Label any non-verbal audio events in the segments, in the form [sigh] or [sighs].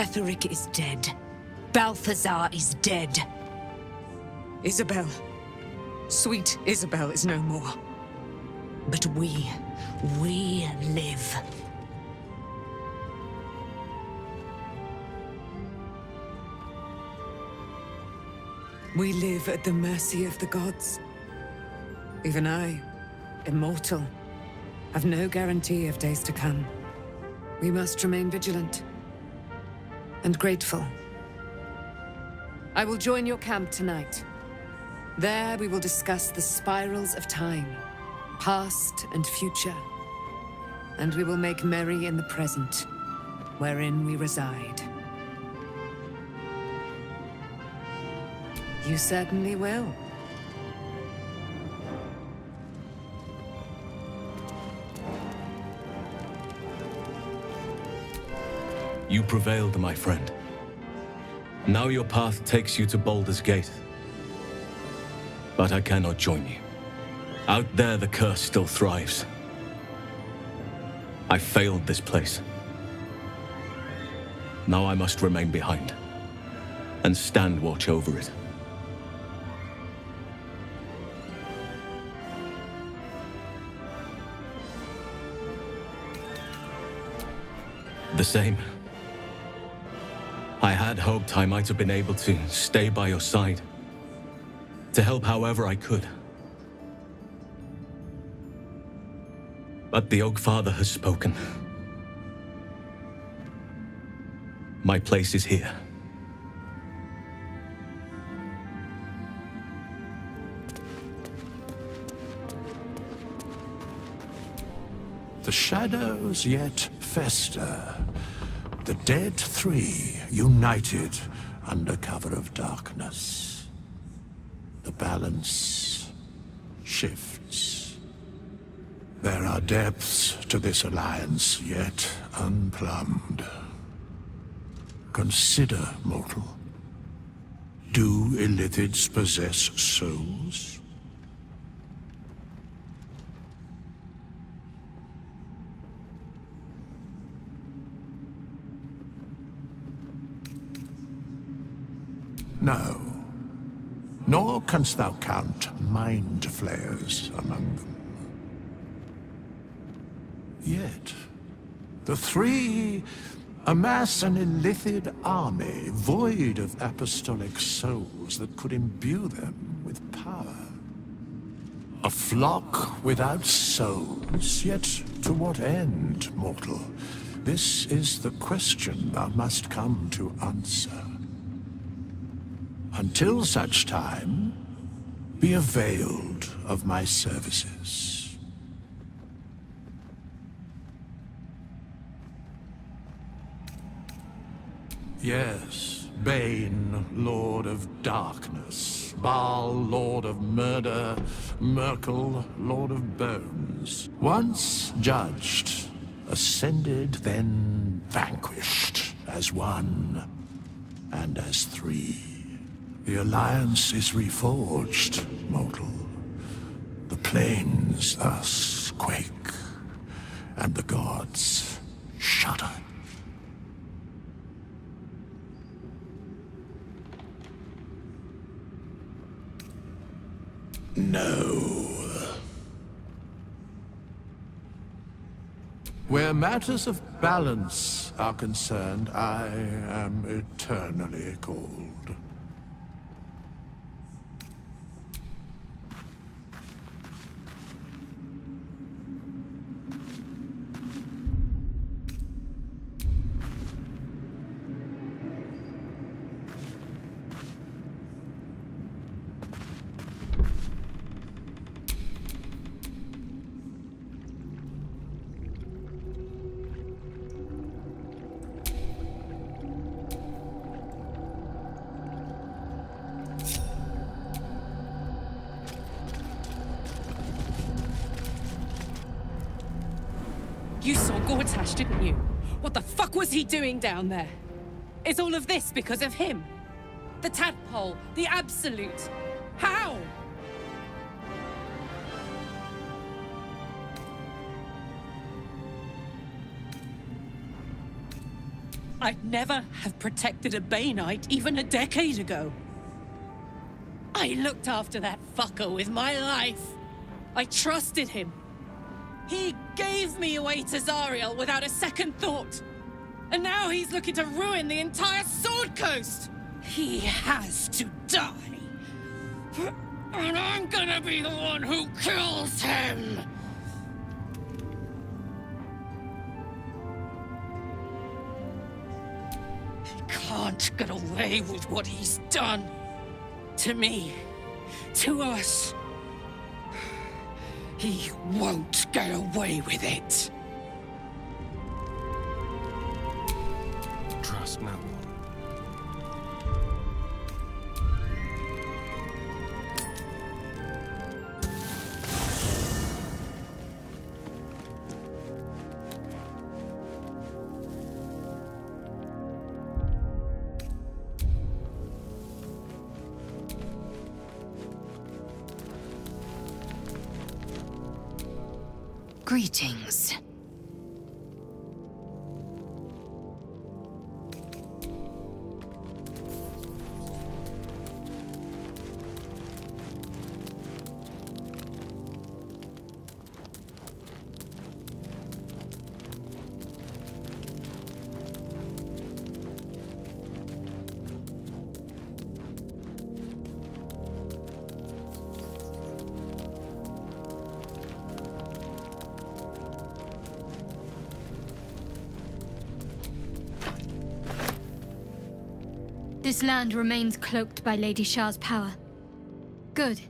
Ketheric is dead. Balthazar is dead. Isobel. Sweet Isobel is no more. But we, we live. We live at the mercy of the gods. Even I, immortal, have no guarantee of days to come. We must remain vigilant and grateful. I will join your camp tonight. There we will discuss the spirals of time, past and future. And we will make merry in the present, wherein we reside. You certainly will. You prevailed, my friend. Now your path takes you to Baldur's Gate. But I cannot join you. Out there, the curse still thrives. I failed this place. Now I must remain behind and stand watch over it. The same. I had hoped I might have been able to stay by your side. To help however I could. But the Oak Father has spoken. My place is here. The shadows yet fester. The dead three united under cover of darkness. The balance shifts. There are depths to this alliance yet unplumbed. Consider, mortal. Do Illithids possess souls? No. Nor canst thou count mind flayers among them. Yet, the three amass an illithid army void of apostolic souls that could imbue them with power. A flock without souls, yet to what end, mortal? This is the question thou must come to answer. Until such time, be availed of my services. Yes, Bane, Lord of Darkness, Bhaal, Lord of Murder, Myrkul, Lord of Bones. Once judged, ascended, then vanquished, as one and as three. The Alliance is reforged, mortal. The planes thus quake, and the gods shudder. No. Where matters of balance are concerned, I am eternally cold. You saw Gortash, didn't you? What the fuck was he doing down there? Is all of this because of him? The tadpole, the absolute. How? I'd never have protected a Bay Knight even a decade ago. I looked after that fucker with my life. I trusted him. He gave me away to Zariel without a second thought. And now he's looking to ruin the entire Sword Coast. He has to die. And I'm gonna be the one who kills him. He can't get away with what he's done. To me. To us. He won't get away with it. Trust no Greetings. This land remains cloaked by Lady Shar's power. Good.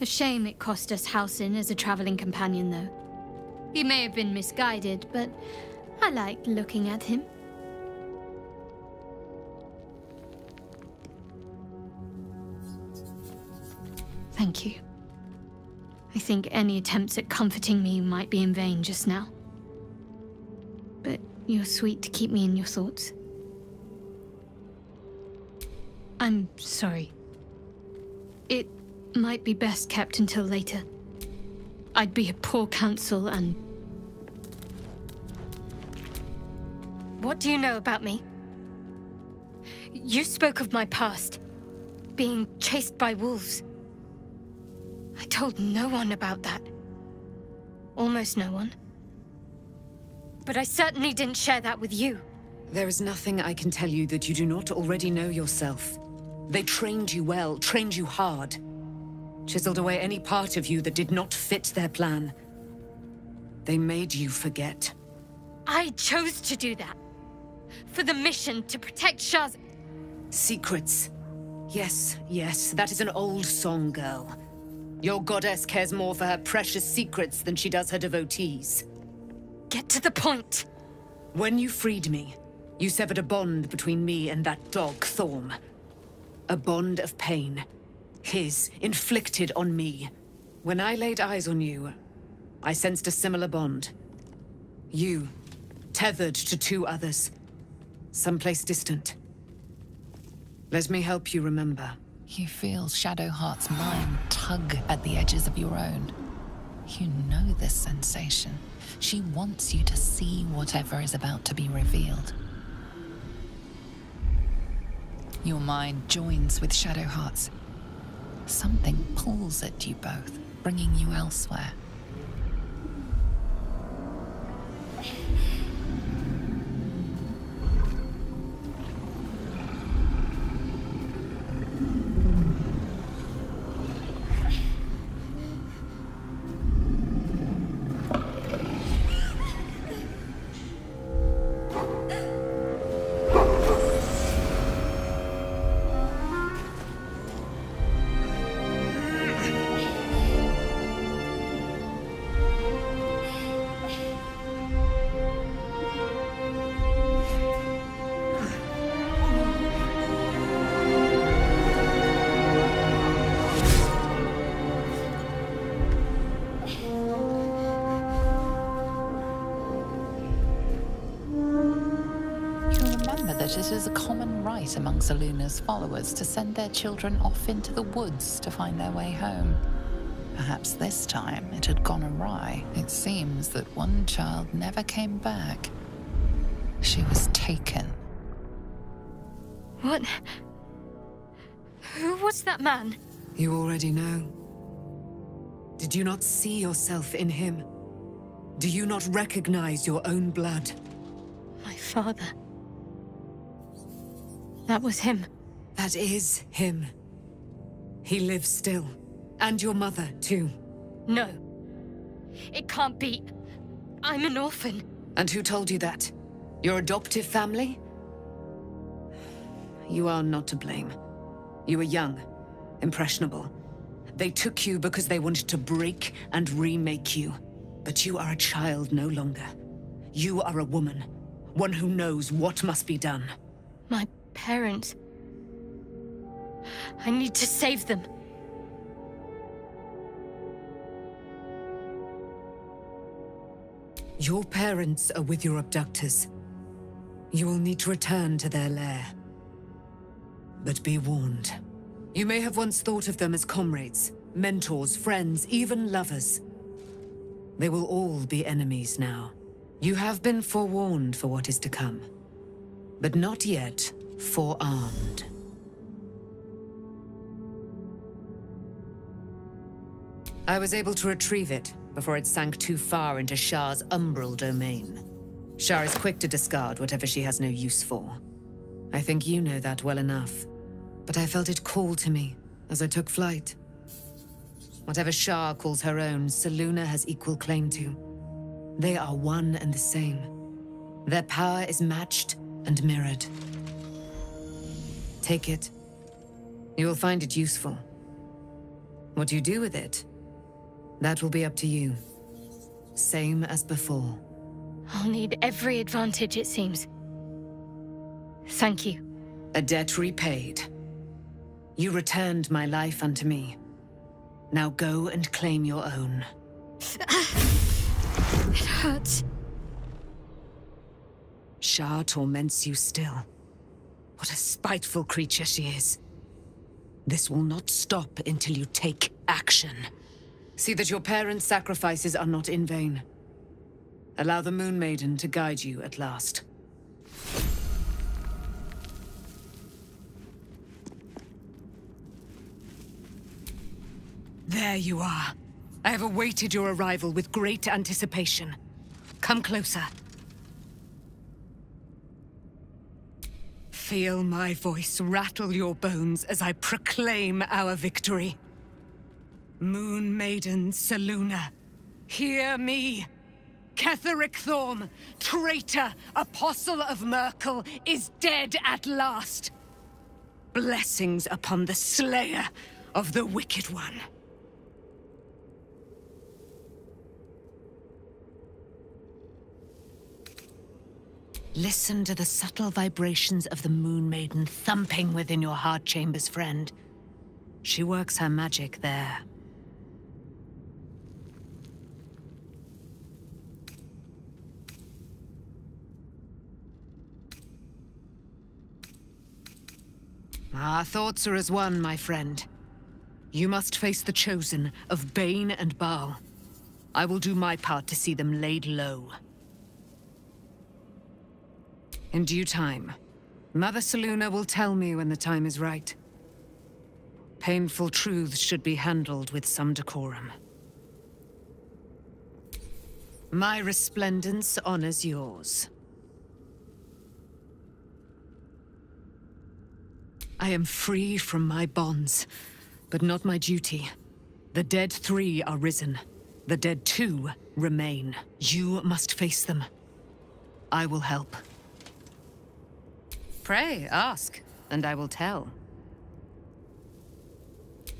A shame it cost us Halsin as a traveling companion, though. He may have been misguided, but I liked looking at him. Thank you. I think any attempts at comforting me might be in vain just now. But you're sweet to keep me in your thoughts. I'm sorry. It might be best kept until later. I'd be a poor counsel and... What do you know about me? You spoke of my past. Being chased by wolves. I told no one about that. Almost no one. But I certainly didn't share that with you. There is nothing I can tell you that you do not already know yourself. They trained you well, trained you hard. Chiseled away any part of you that did not fit their plan. They made you forget. I chose to do that. For the mission to protect Shaz... Secrets. Yes, yes, that is an old song, girl. Your goddess cares more for her precious secrets than she does her devotees. Get to the point. When you freed me, you severed a bond between me and that dog, Thorm. A bond of pain. His, inflicted on me. When I laid eyes on you, I sensed a similar bond. You, tethered to two others. Someplace distant. Let me help you remember. You feel Shadowheart's mind tug at the edges of your own. You know this sensation. She wants you to see whatever is about to be revealed. Your mind joins with Shadowheart's. Something pulls at you both, bringing you elsewhere. Is a common rite among Selûne's followers to send their children off into the woods to find their way home. Perhaps this time it had gone awry. It seems that one child never came back. She was taken. What? Who was that man? You already know. Did you not see yourself in him? Do you not recognize your own blood? My father. That was him. That is him. He lives still. And your mother, too. No. It can't be. I'm an orphan. And who told you that? Your adoptive family? You are not to blame. You were young, impressionable. They took you because they wanted to break and remake you. But you are a child no longer. You are a woman. One who knows what must be done. My parents. I need to save them. Your parents are with your abductors. You will need to return to their lair. But be warned. You may have once thought of them as comrades, mentors, friends, even lovers. They will all be enemies now. You have been forewarned for what is to come. But not yet forearmed. I was able to retrieve it before it sank too far into Shar's umbral domain. Shar is quick to discard whatever she has no use for. I think you know that well enough. But I felt it call to me as I took flight. Whatever Shar calls her own, Selûne has equal claim to. They are one and the same. Their power is matched and mirrored. Take it. You will find it useful. What you do with it, that will be up to you. Same as before. I'll need every advantage, it seems. Thank you. A debt repaid. You returned my life unto me. Now go and claim your own. [sighs] It hurts. Shar torments you still. What a spiteful creature she is. This will not stop until you take action. See that your parents' sacrifices are not in vain. Allow the Moon Maiden to guide you at last. There you are. I have awaited your arrival with great anticipation. Come closer. Feel my voice rattle your bones as I proclaim our victory. Moon Maiden Selûne, hear me! Ketheric Thorm, traitor, apostle of Myrkul, is dead at last. Blessings upon the slayer of the Wicked One. Listen to the subtle vibrations of the Moon Maiden thumping within your heart chambers, friend. She works her magic there. Our thoughts are as one, my friend. You must face the Chosen of Bane and Bhaal. I will do my part to see them laid low. In due time, Mother Selûne will tell me when the time is right. Painful truths should be handled with some decorum. My resplendence honors yours. I am free from my bonds, but not my duty. The dead three are risen. The dead two remain. You must face them. I will help. Pray, ask, and I will tell.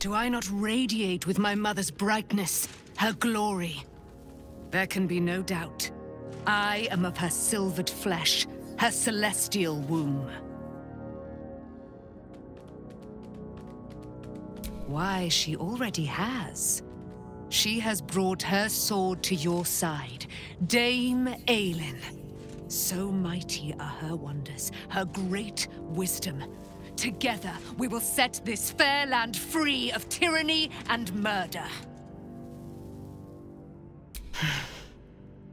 Do I not radiate with my mother's brightness, her glory? There can be no doubt. I am of her silvered flesh, her celestial womb. Why, she already has. She has brought her sword to your side, Dame Aylin. So mighty are her wonders, her great wisdom. Together, we will set this fair land free of tyranny and murder. [sighs]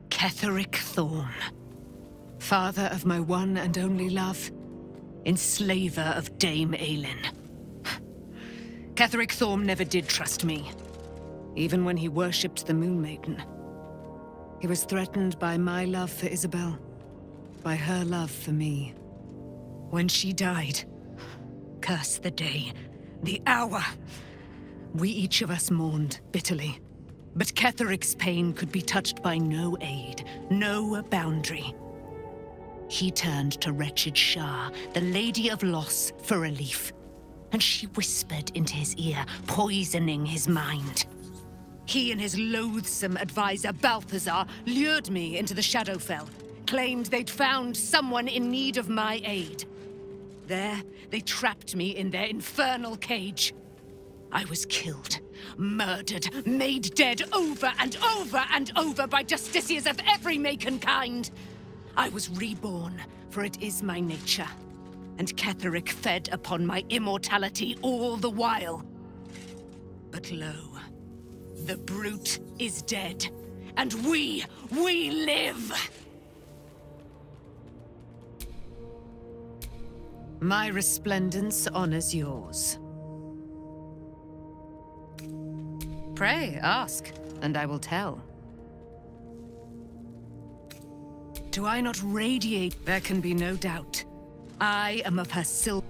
Ketheric Thorm. Father of my one and only love. Enslaver of Dame Aylin. [sighs] Ketheric Thorm never did trust me. Even when he worshipped the Moon Maiden. He was threatened by my love for Isobel. By her love for me. When she died, curse the day, the hour. We each of us mourned bitterly. But Ketheric's pain could be touched by no aid, no boundary. He turned to wretched Shar, the Lady of Loss, for relief. And she whispered into his ear, poisoning his mind. He and his loathsome advisor, Balthazar, lured me into the Shadowfell, claimed they'd found someone in need of my aid. There, they trapped me in their infernal cage. I was killed, murdered, made dead over and over and over by justiciars of every make and kind. I was reborn, for it is my nature. And Ketheric fed upon my immortality all the while. But lo, the brute is dead, and we, we live! My resplendence honors yours. Pray, ask, and I will tell. Do I not radiate? There can be no doubt. I am of her silver.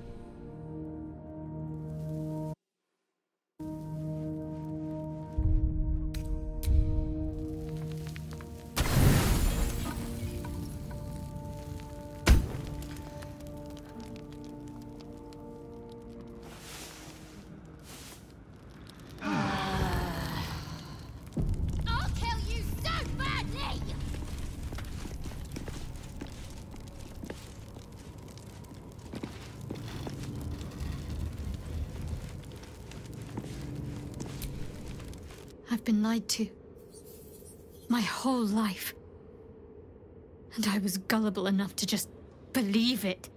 Been lied to. My whole life. And I was gullible enough to just believe it.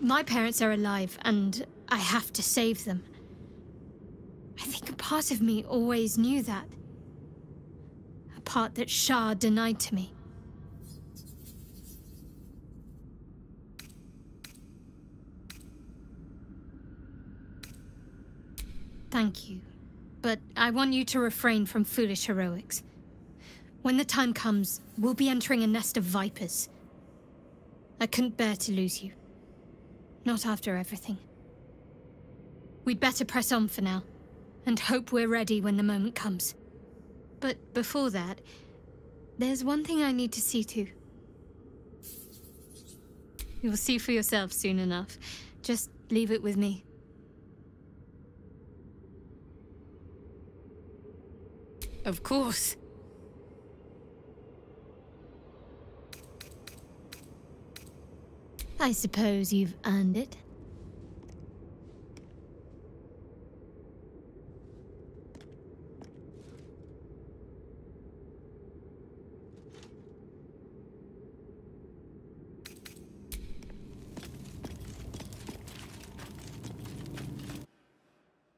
My parents are alive, and I have to save them. I think a part of me always knew that. A part that Shar denied to me. Thank you. But I want you to refrain from foolish heroics. When the time comes, we'll be entering a nest of vipers. I couldn't bear to lose you. Not after everything. We'd better press on for now, and hope we're ready when the moment comes. But before that, there's one thing I need to see to. You'll see for yourself soon enough. Just leave it with me. Of course. I suppose you've earned it.